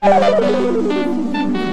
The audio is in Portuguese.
Música